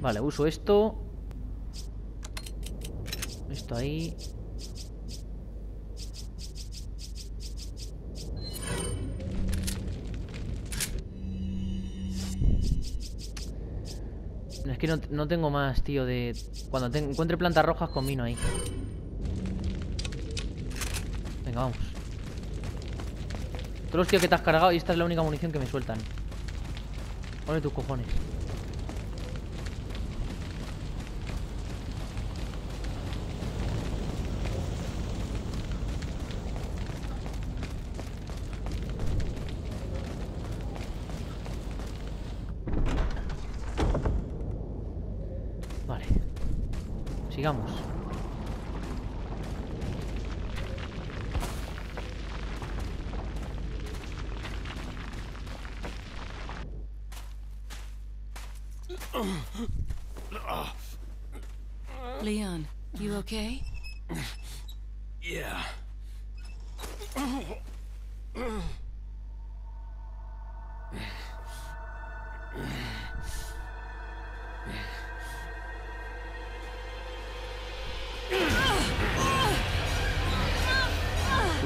Vale, uso esto. Esto ahí. Es que no, no tengo más, tío, de... Cuando te- encuentre plantas rojas combino ahí. Venga, vamos. Todos los tíos que te has cargado y esta es la única munición que me sueltan. Ole tus cojones. Sigamos. Leon, you okay?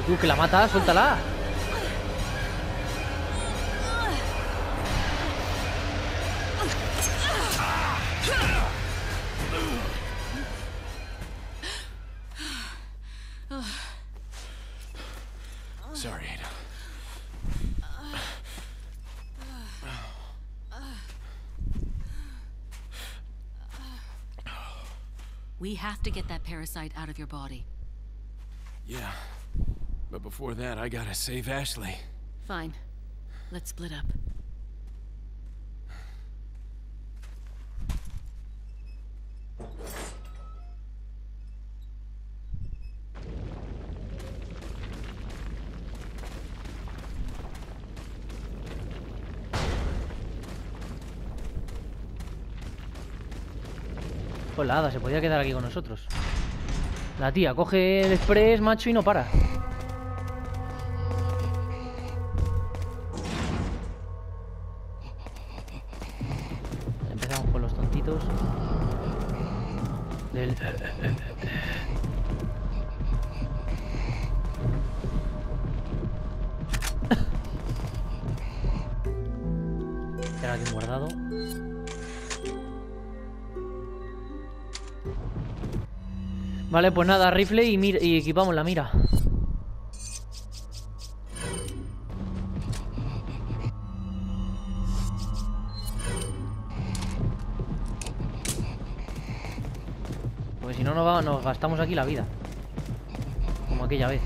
Tú, tú, que la mata, suéltala. Sorry, Ada. We have to get that parasite out of your body. Yeah. But before that, I gotta save Ashley. Fine. Let's split up. Hola, Ada, se podía quedar aquí con nosotros. La tía coge el express, macho, y no para. Del... Aquí guardado. Vale, pues nada, rifle y, y equipamos la mira. Porque si no, nos, nos gastamos aquí la vida. Como aquella vez.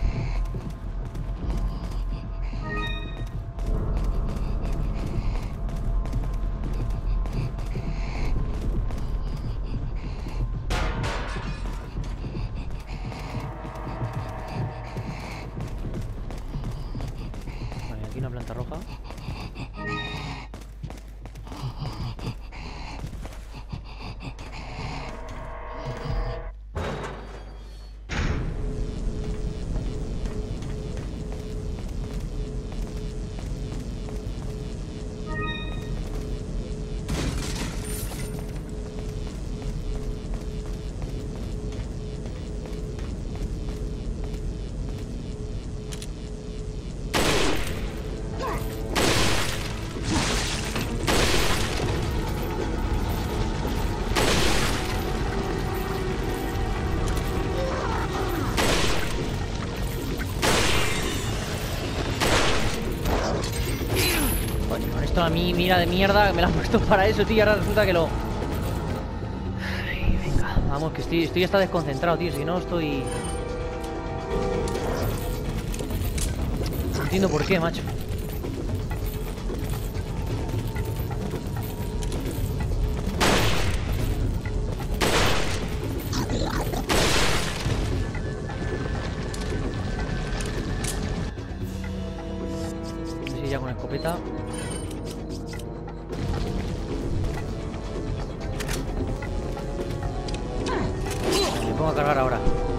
A mí, mira de mierda, me la han puesto para eso, tío, y ahora resulta que lo... Venga, vamos, que estoy, estoy hasta desconcentrado, tío, si no estoy... No entiendo por qué, macho. Cargar ahora.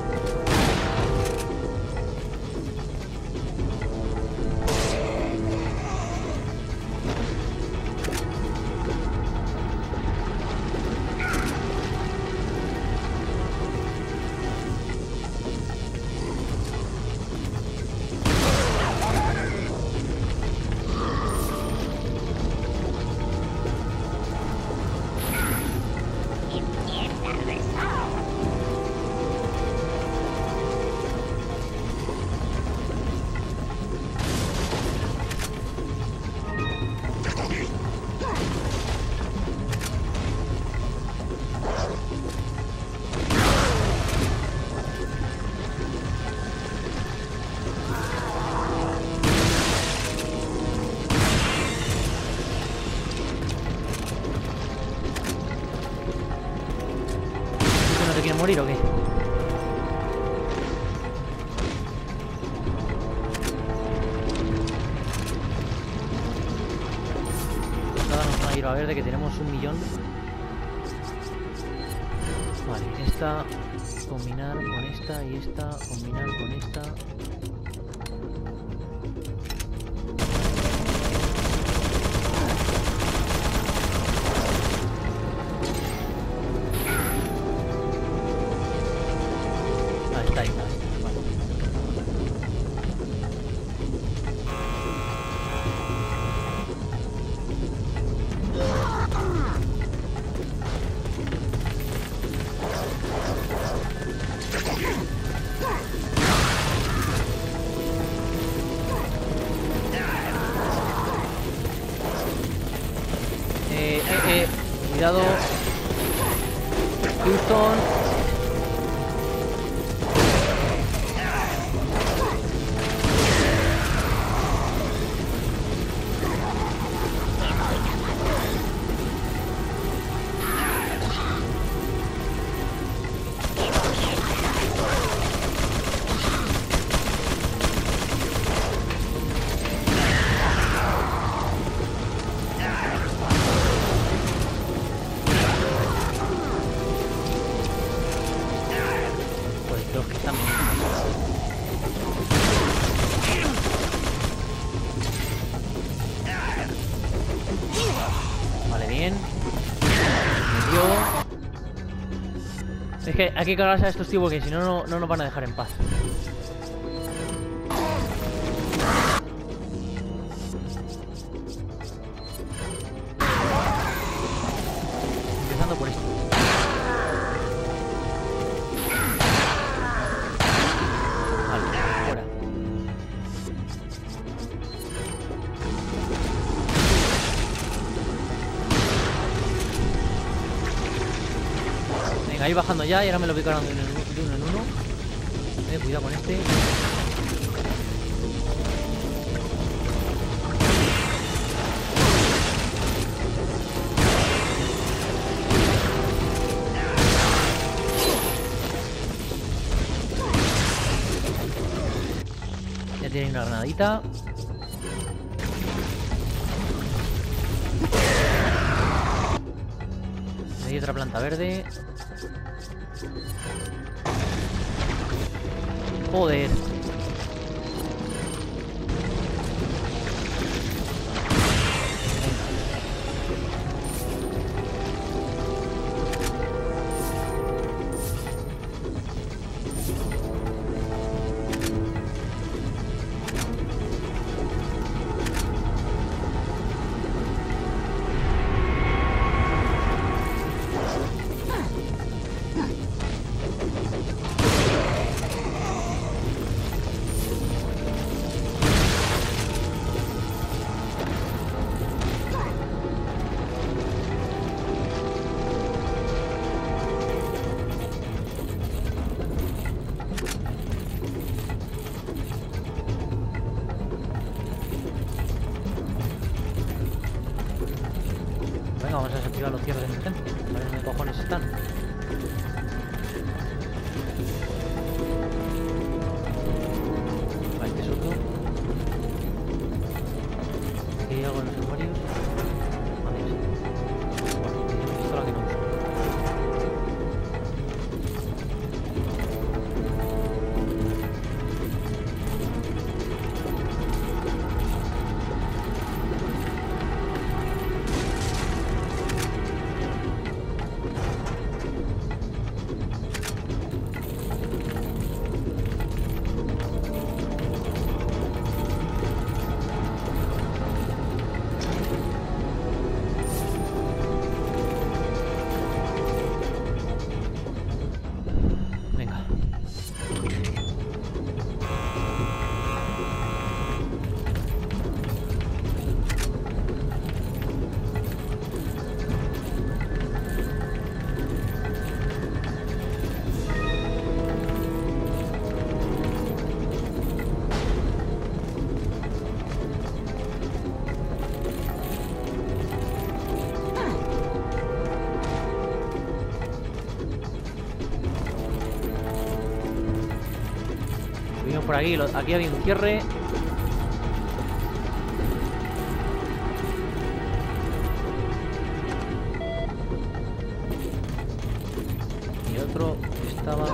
Vale, esta combinar con esta y esta combinar con esta. Cuidado. Houston. Que hay que cargarse a estos tíos porque si no, no, no nos van a dejar en paz. Venga, bajando ya y ahora me lo cargando de de uno en uno. Eh, cuidado con este. Ya tiene una granadita. Hay otra planta verde. Joder. Aquí por aquí. Aquí había un cierre. Y otro estaba...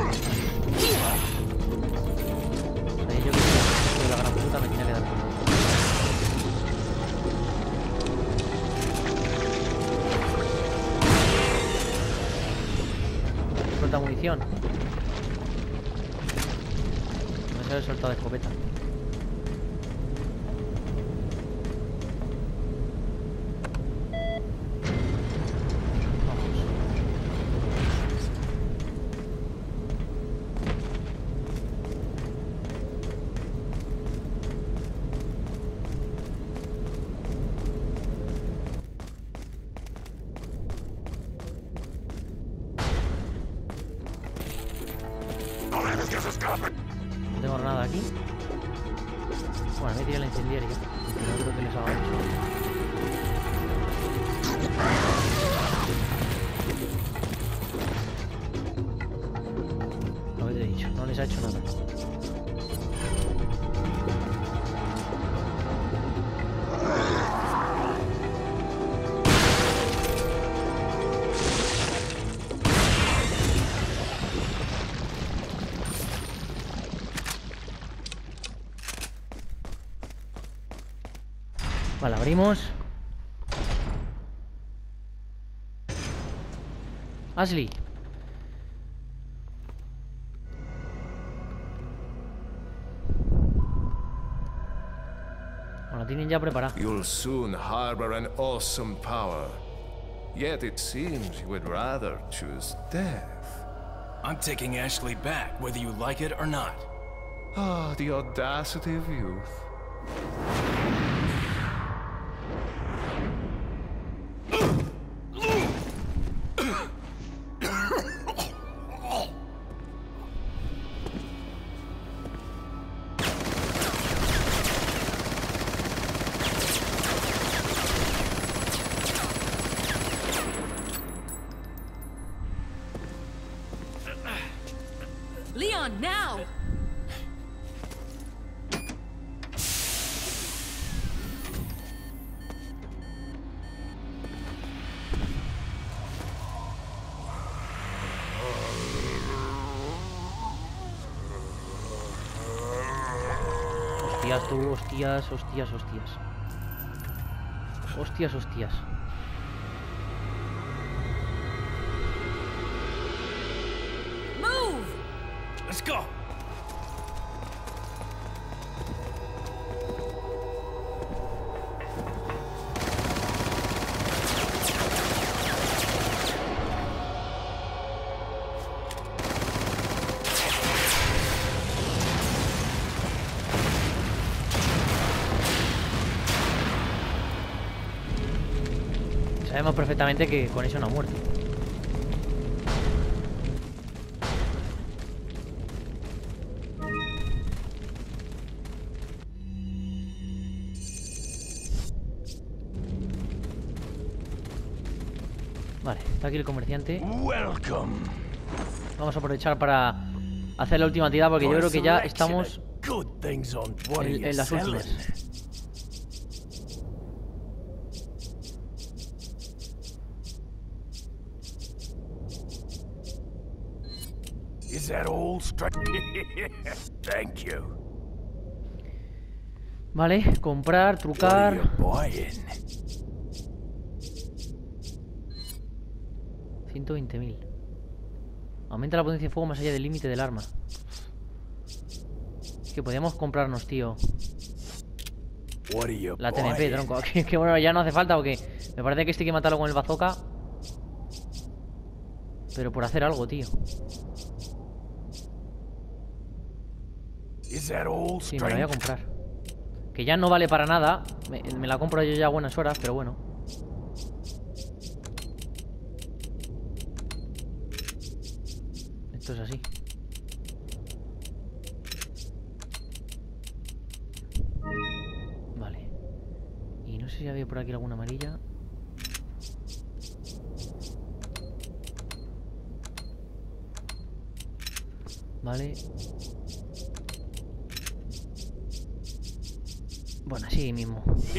Ahí yo que de la gran puta me tenía que dar. Suelta munición. Vale, abrimos. Ashley. Bueno, la tienen ya preparada. You'll soon harbor an awesome power. Yet it seems you would rather choose death. I'm taking Ashley back, whether you like it or not. Ah, the audacity of youth. Tú, hostias, hostias, hostias. Hostias, hostias. Sabemos perfectamente que con eso no ha muerto. Vale, está aquí el comerciante. Vamos a aprovechar para hacer la última tirada porque yo creo que ya estamos en, en las últimas. Is that all straight? Thank you. Vale, comprar, What are trucar. you? 120.000. Aumenta la potencia de fuego más allá del límite del arma. Que podíamos comprarnos, tío. What La TNP, tronco. Que, que bueno, ya no hace falta porque me parece que este hay que matarlo con el bazooka. Pero por hacer algo, tío. Sí, me la voy a comprar. Que ya no vale para nada. Me, me la compro yo ya a buenas horas, pero bueno. Esto es así. Vale. Y no sé si había por aquí alguna amarilla. Vale. Bueno, así mismo.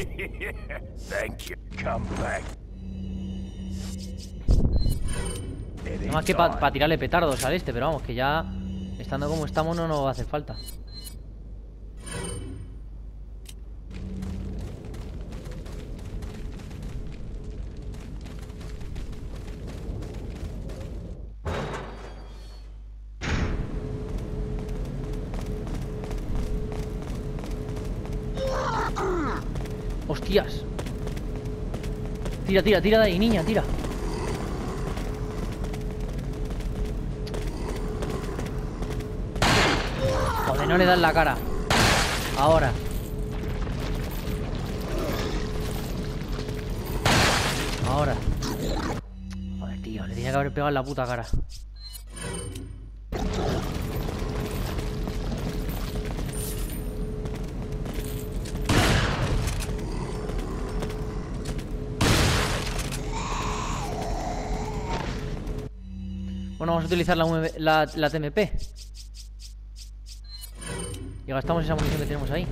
Thank you. Come back. Nada más que para tirarle petardos al este, pero vamos, que ya estando como estamos no nos va a hacer falta. ¡Hostias! Tira, tira, tira de ahí, niña, tira. Joder, no le das la cara. Ahora. Ahora. Joder, tío, le tenía que haber pegado en la puta cara. Bueno, vamos a utilizar la, TMP. Y gastamos esa munición que tenemos ahí.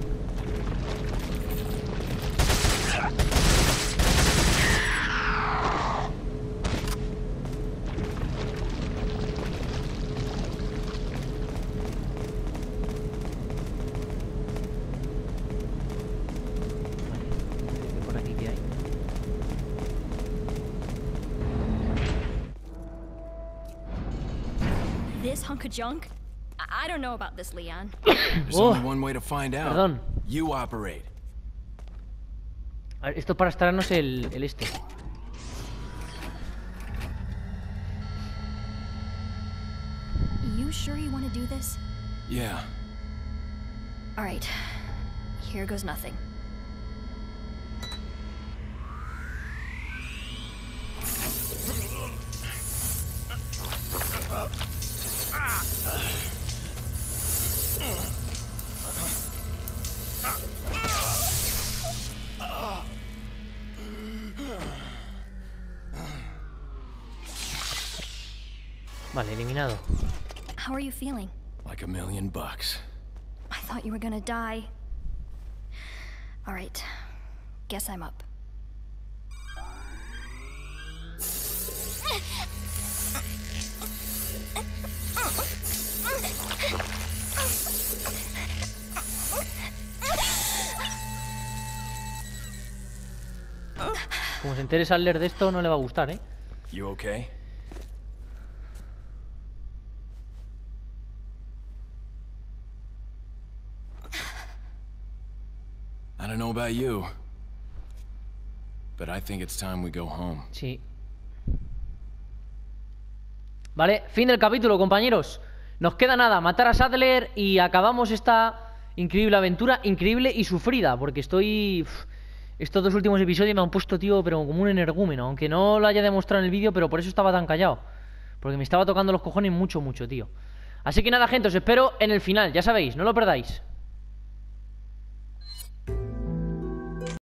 Junk? I, I don't know about this, Leon. There's Oh. only one way to find out. Perdón. You operate. A ver, esto para extraernos el, el este. You sure you want to do this? Yeah. All right. Here goes nothing. Vale, eliminado. How are you feeling? Like a million bucks. I thought you were gonna die. All right. Guess I'm up. Como se entere Sadler de esto, no le va a gustar, ¿eh? You okay? I don't know about you, but I think it's time we go home. Sí. Vale, fin del capítulo, compañeros. Nos queda nada, matar a Sadler y acabamos esta increíble aventura, increíble y sufrida, porque estoy... estos dos últimos episodios me han puesto, tío, pero como un energúmeno, aunque no lo haya demostrado en el vídeo, pero por eso estaba tan callado. Porque me estaba tocando los cojones mucho, mucho, tío. Así que nada, gente, os espero en el final, ya sabéis, no lo perdáis.